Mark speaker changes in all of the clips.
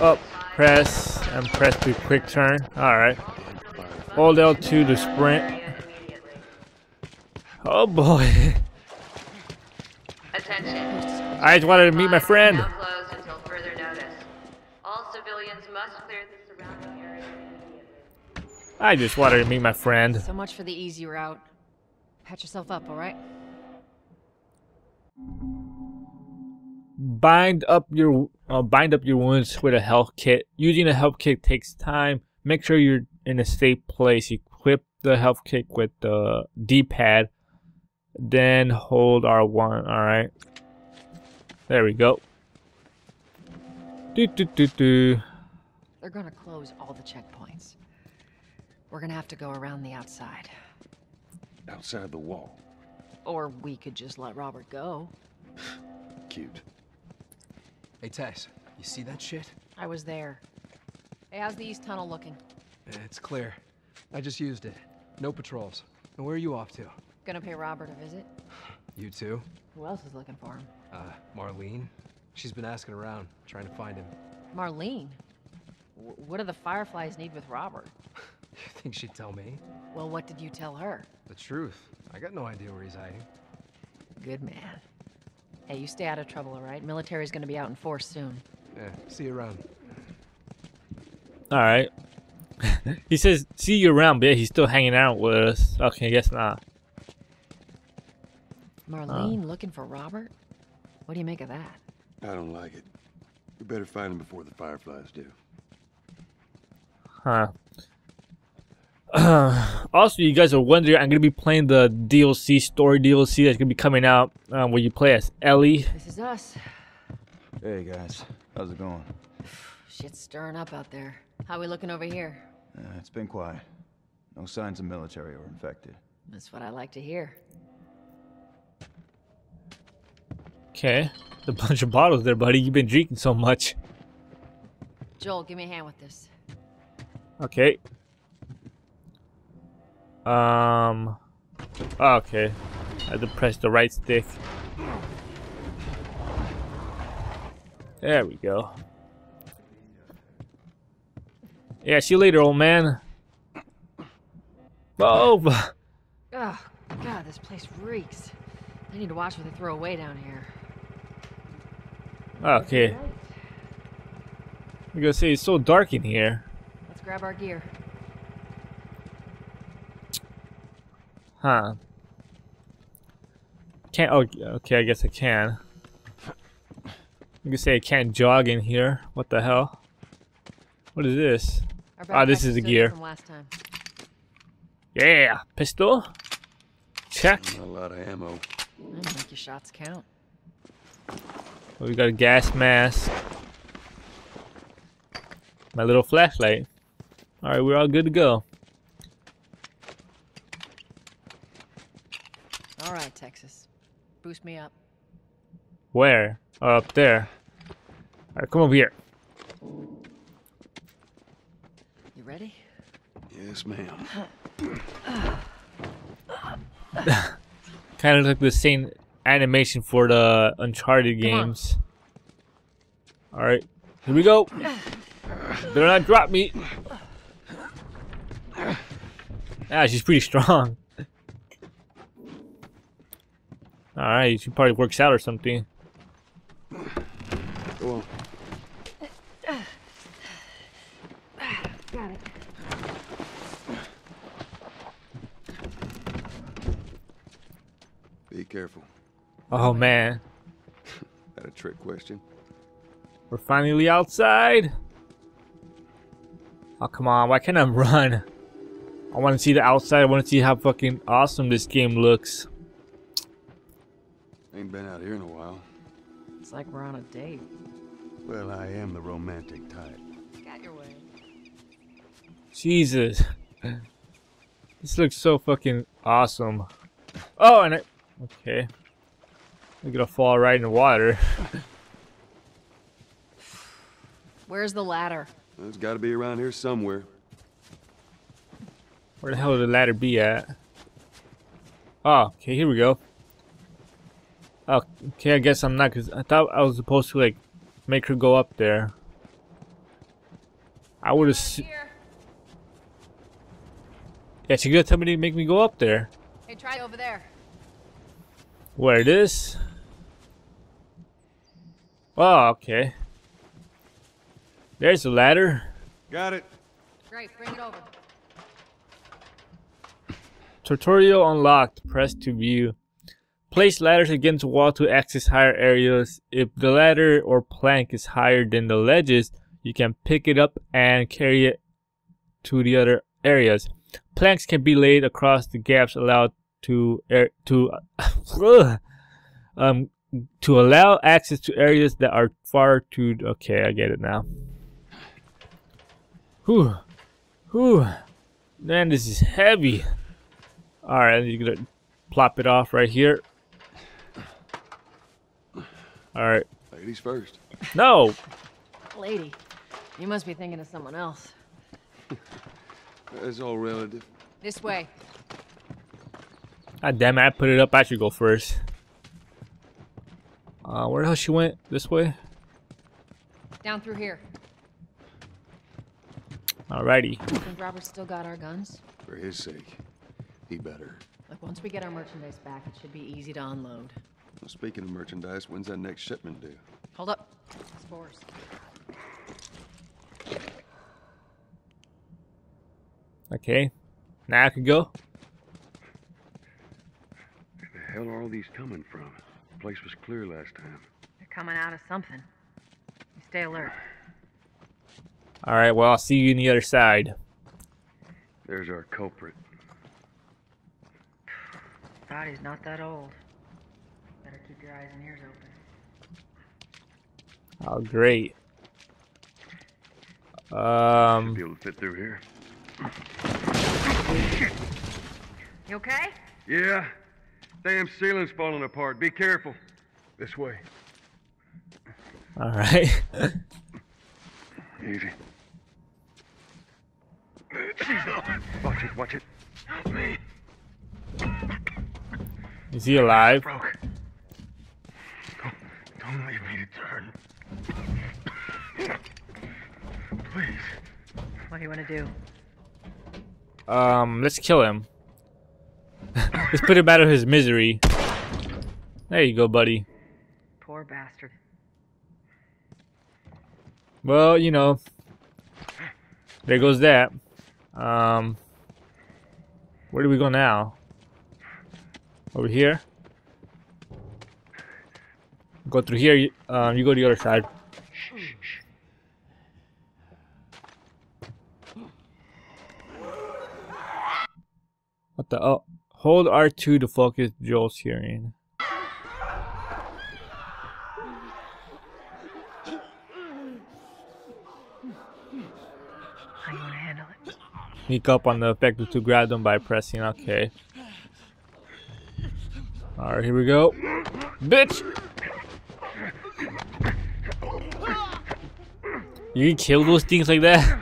Speaker 1: up, press, and press the quick turn. Alright. Hold L2 to sprint. Oh boy.
Speaker 2: Attention.
Speaker 1: I just wanted to meet my friend.
Speaker 2: Now closed until further notice. All civilians must clear the surrounding area immediately.
Speaker 1: I just wanted to meet my friend.
Speaker 3: So much for the easy route. Patch yourself up, alright?
Speaker 1: Bind up your uh, bind up your wounds with a health kit. Using a health kit takes time. Make sure you're in a safe place. Equip the health kit with the D-pad. Then hold R1. All right. There we go. Do do do do.
Speaker 3: They're gonna close all the checkpoints. We're gonna have to go around the outside.
Speaker 4: Outside the wall.
Speaker 3: Or we could just let Robert go.
Speaker 4: Cute.
Speaker 5: Hey, Tess, you see that shit?
Speaker 3: I was there. Hey, how's the east tunnel looking?
Speaker 5: Eh, It's clear. I just used it. No patrols. And where are you off to?
Speaker 3: Gonna pay Robert a visit?
Speaker 5: You too?
Speaker 3: Who else is looking for him?
Speaker 5: Uh, Marlene? She's been asking around, trying to find him.
Speaker 3: Marlene? W what do the Fireflies need with Robert?
Speaker 5: You think she'd tell me?
Speaker 3: Well, what did you tell her?
Speaker 5: The truth. I got no idea where he's hiding.
Speaker 3: Good man. Hey, you stay out of trouble, alright? Military's gonna be out in force soon.
Speaker 5: Yeah, see you around.
Speaker 1: All right. he says, "See you around," but yeah, he's still hanging out with us. Okay, I guess not.
Speaker 3: Marlene looking for Robert? What do you make of that?
Speaker 4: I don't like it. We better find him before the Fireflies do.
Speaker 1: Huh. also, you guys are wondering, I'm gonna be playing the DLC story DLC that's gonna be coming out, um, where you play as Ellie.
Speaker 3: This is us.
Speaker 6: Hey guys, how's it going?
Speaker 3: Shit's stirring up out there. How we looking over here?
Speaker 6: Uh, it's been quiet. No signs of military or infected.
Speaker 3: That's what I like to hear.
Speaker 1: Okay, a bunch of bottles there, buddy. You've been drinking so much.
Speaker 3: Joel, give me a hand with this.
Speaker 1: Okay. Um. Okay. I had to press the right stick. There we go. Yeah, see you later, old man. Oh,
Speaker 3: Oh, God, this place reeks. I need to watch what they throw away down here.
Speaker 1: okay. I'm gonna say it's so dark in here.
Speaker 3: Let's grab our gear.
Speaker 1: Huh. Can't. Oh, okay. I guess I can. You can say I can't jog in here. What the hell? What is this?
Speaker 3: Our
Speaker 1: Ah, this is the gear.
Speaker 3: Last time.
Speaker 1: Yeah, pistol. Check.
Speaker 4: Not a lot of ammo.
Speaker 3: Mm, make your shots count.
Speaker 1: We got a gas mask. My little flashlight. All right, we're all good to go.
Speaker 3: All right, Texas. Boost me up.
Speaker 1: Where? Oh, up there. All right, come over here.
Speaker 3: You ready?
Speaker 4: Yes, ma'am.
Speaker 1: Kind of like the same animation for the Uncharted
Speaker 3: Come
Speaker 1: games. All right, here we go. Better not drop me. Ah, she's pretty strong. All right, she probably works out or something.
Speaker 4: Go on. Be careful.
Speaker 1: Oh man,
Speaker 4: That a trick question?
Speaker 1: we're finally outside. Oh come on, why can't I run? I want to see the outside. I want to see how fucking awesome this game looks.
Speaker 4: Ain't been out here in a while.
Speaker 3: It's like we're on a date.
Speaker 4: Well, I am the romantic type.
Speaker 3: Got your way.
Speaker 1: Jesus. This looks so fucking awesome. Oh, and I... Okay. I'm gonna fall right in the water.
Speaker 3: Where's the ladder?
Speaker 4: It's got to be around here somewhere.
Speaker 1: Where the hell would the ladder be at? Oh, okay, here we go. Okay, I guess I'm not, because I thought I was supposed to, like, make her go up there. I would have. Yeah, she gonna tell me to make me go up there.
Speaker 3: Hey, try over there.
Speaker 1: Where it is? Oh, okay. There's a ladder.
Speaker 4: Got it.
Speaker 3: Great, bring it over.
Speaker 1: Tutorial unlocked. Press to view. Place ladders against wall to access higher areas. If the ladder or plank is higher than the ledges, you can pick it up and carry it to the other areas. Planks can be laid across the gaps allowed to air to um to allow access to areas that are far too okay I get it now. Whew. Whew. Man, this is heavy. Alright, you're gonna plop it off right here. Alright.
Speaker 4: Ladies first.
Speaker 1: No!
Speaker 3: Lady, you must be thinking of someone else.
Speaker 4: That's all relative.
Speaker 3: This way.
Speaker 1: God damn it, I put it up. I should go first. Uh, where the hell she went? This way?
Speaker 3: Down through here.
Speaker 1: Alrighty.
Speaker 3: Think Robert's still got our guns?
Speaker 4: For his sake, he better.
Speaker 3: Look, once we get our merchandise back, it should be easy to unload.
Speaker 4: Well, speaking of merchandise, when's that next shipment due?
Speaker 3: Hold up. Spores.
Speaker 1: Okay. Now I can go.
Speaker 7: Where the hell are all these coming from? The place was clear last time.
Speaker 2: They're coming out of something. You stay alert.
Speaker 1: Alright, well, I'll see you on the other side.
Speaker 7: There's our culprit.
Speaker 2: Body's not that old. Better keep your eyes and ears open.
Speaker 1: Oh, great.
Speaker 7: Should
Speaker 1: Um,
Speaker 7: be able to fit through here.
Speaker 2: You okay?
Speaker 7: Yeah. Damn ceiling's falling apart. Be careful. This way.
Speaker 1: alright.
Speaker 7: Easy. Watch it, watch it. Help me.
Speaker 1: Is he alive?
Speaker 7: Broke. Don't, don't leave me to turn. Please.
Speaker 2: What do you want to do?
Speaker 1: Um, let's kill him. let's put him out of his misery. There you go, buddy.
Speaker 2: Poor bastard.
Speaker 1: Well, you know, there goes that. Um, where do we go now? Over here? Go through here. you- Um, you go to the other side. What the? Oh, hold R2 to focus Joel's hearing.
Speaker 2: How you want to handle it?
Speaker 1: Sneak up on the infected to grab them by pressing OK. Alright, here we go. Bitch! You can kill those things like that?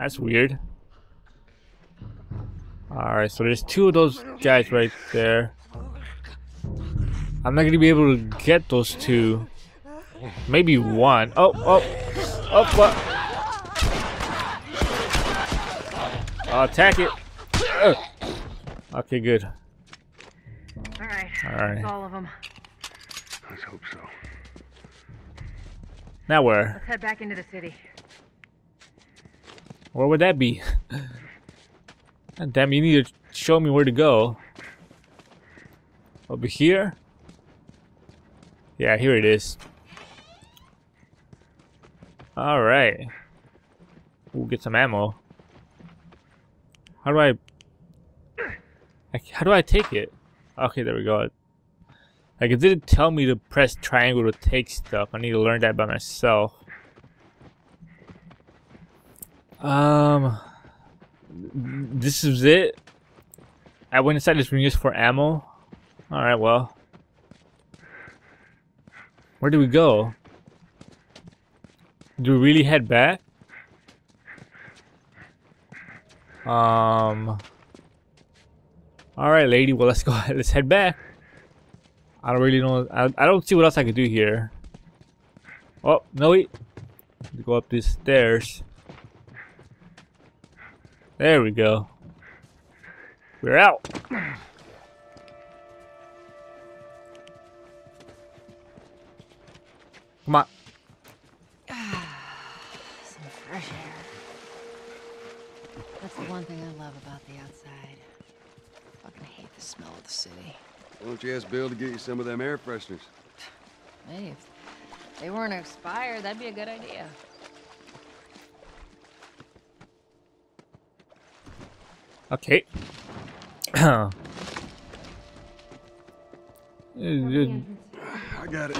Speaker 1: That's weird. Alright, so there's two of those guys right there. I'm not gonna be able to get those two. Maybe one. Oh, oh, oh, what? Uh, attack it. Ugh. Okay, good.
Speaker 2: All right.
Speaker 1: All right.
Speaker 2: All of them.
Speaker 7: Let's hope so.
Speaker 1: Now where?
Speaker 2: Let's head back into the city.
Speaker 1: Where would that be? Damn, you need to show me where to go. Over here? Yeah, here it is. Alright. We'll get some ammo. How do I... How do I take it? Okay, there we go. Like, it didn't tell me to press triangle to take stuff. I need to learn that by myself. Um, this is it. I went inside this room just for ammo. All right, well, where do we go? Do we really head back? Um. All right, lady. Well, let's go. Let's head back. I don't really know. I, I don't see what else I could do here. Oh no! Wait. Go up these stairs. There we go. We're out. Come on.
Speaker 3: Some fresh air. That's the one thing I love about the outside. Fucking hate the smell of the city.
Speaker 4: Why don't you ask Bill to get you some of them air fresheners?
Speaker 3: Hey, if they weren't expired, that'd be a good idea.
Speaker 1: Okay.
Speaker 4: I got it.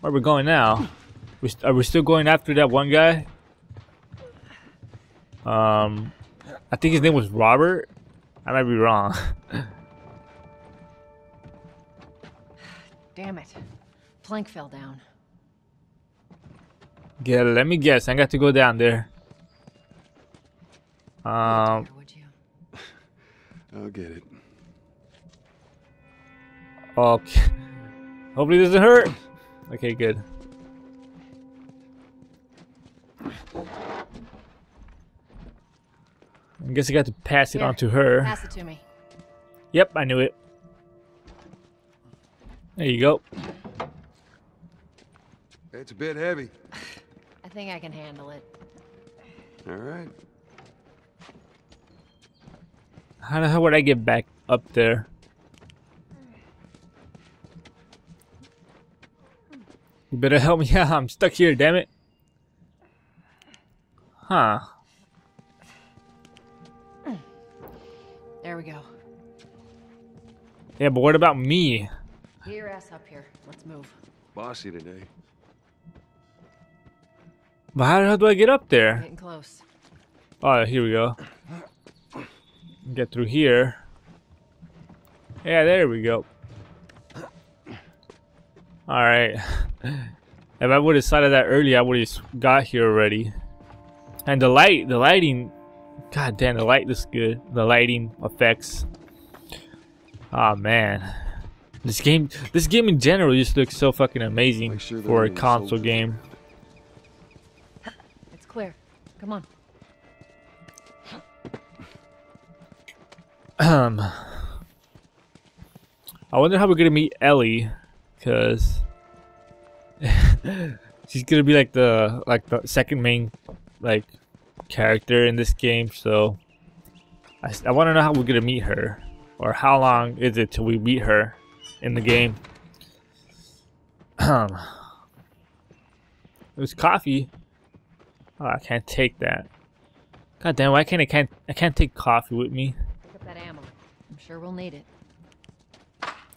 Speaker 1: Where we going now? We are we still going after that one guy? Um, I think his name was Robert. I might be wrong.
Speaker 3: Damn it. Plank fell down.
Speaker 1: Yeah, let me guess. I got to go down there. Um,
Speaker 3: Or would you?
Speaker 4: I'll get it.
Speaker 1: okay. Hopefully it doesn't hurt. Okay, good. I guess I got to pass it
Speaker 3: Here,
Speaker 1: on to her.
Speaker 3: Pass it to me.
Speaker 1: Yep, I knew it. There you go.
Speaker 4: It's a bit heavy.
Speaker 3: I think I can handle it.
Speaker 4: All right.
Speaker 1: How the hell would I get back up there? You better help me out. I'm stuck here, damn it. Huh.
Speaker 3: There we go.
Speaker 1: Yeah, but what about me?
Speaker 3: Get your ass up here. Let's move.
Speaker 4: Bossy today.
Speaker 1: But how the hell do I get up there?
Speaker 3: Getting close.
Speaker 1: Oh, here we go. Get through here. Yeah, there we go. Alright. If I would have decided that earlier, I would have got here already. And the light, the lighting, god damn, the light looks good. The lighting effects. Oh man. This game, this game in general just looks so fucking amazing
Speaker 4: sure
Speaker 1: for a console
Speaker 4: soldiers
Speaker 1: game.
Speaker 3: Come on.
Speaker 1: Um, I wonder how we're gonna meet Ellie, cause she's gonna be like the like the second main like character in this game. So I, I want to know how we're gonna meet her, or how long is it till we meet her in the game. Um, it was coffee. Oh, I can't take that. God damn! Why can't I can't I can't take coffee with me?
Speaker 3: Pick up that ammo. I'm sure we'll need it.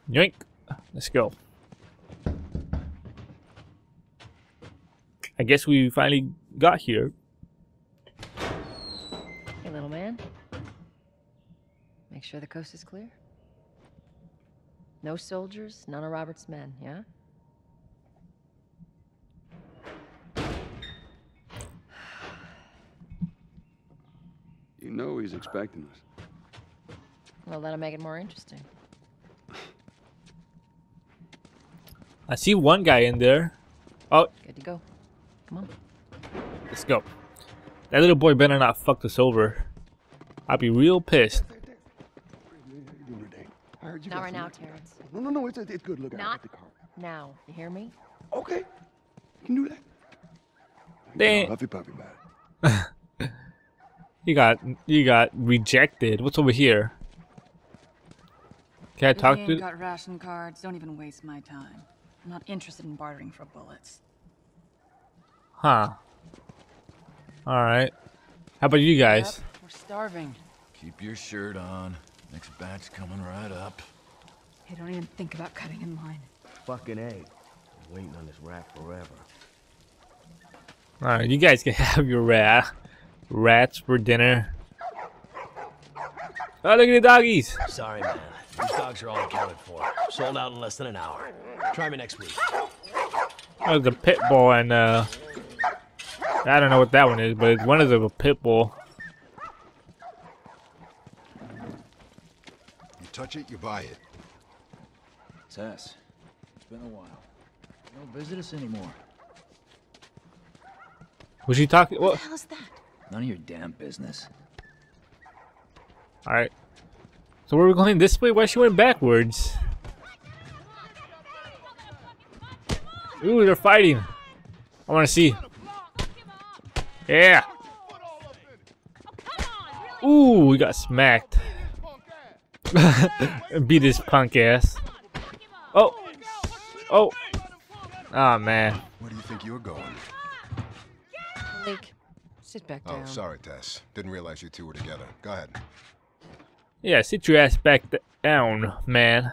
Speaker 1: Yoink. Let's go. I guess we finally got here.
Speaker 3: Hey, little man. Make sure the coast is clear. No soldiers, none of Robert's men, yeah?
Speaker 4: You know he's expecting us.
Speaker 3: Well, that'll make it more interesting.
Speaker 1: I see one guy in there. Oh,
Speaker 3: Good to go. Come on.
Speaker 1: let's go. That little boy better not fuck us over. I'd be real pissed.
Speaker 4: How you doing today? I heard you
Speaker 3: Not
Speaker 4: got
Speaker 3: right now, Terrence.
Speaker 4: No, no, no. It's, it's good. Look, I
Speaker 3: Not-
Speaker 4: the car.
Speaker 3: Now, you hear me?
Speaker 4: Okay. You can do that.
Speaker 1: Damn.
Speaker 4: Puffy puffy about it.
Speaker 1: You got you got rejected. What's over here? Can I
Speaker 8: If
Speaker 1: talk
Speaker 8: you
Speaker 1: to?
Speaker 8: ain't got ration cards, don't even waste my time. I'm not interested in bartering for bullets.
Speaker 1: Huh. All right. How about you guys?
Speaker 8: Yep, we're starving.
Speaker 6: Keep your shirt on. Next batch coming right up.
Speaker 8: Hey, don't even think about cutting in line.
Speaker 9: Fucking A. Waiting on this rat forever.
Speaker 1: All right, you guys can have your rat rats for dinner. Oh, look at the doggies.
Speaker 9: Sorry, man. These dogs are all accounted for. Sold out in less than an hour. Try me next week.
Speaker 1: Oh, the pit bull and uh, I don't know what that one is, but it's one of the pit bull.
Speaker 4: You touch it, you buy it.
Speaker 6: Tess, it's been a while. Don't visit us anymore.
Speaker 1: Was she talking?
Speaker 3: What
Speaker 1: What?
Speaker 3: the hell is that?
Speaker 6: None of your damn business.
Speaker 1: All right. So where are we going this way? Why she went backwards? Ooh, they're fighting. I want to see. Yeah. Ooh, we got smacked. Beat his punk ass. Oh. Oh. Ah man.
Speaker 10: Where do you think you're going?
Speaker 3: Lake, Sit back
Speaker 10: oh,
Speaker 3: down.
Speaker 10: Oh, sorry, Tess. Didn't realize you two were together. Go ahead.
Speaker 1: Yeah, sit your ass back down, man.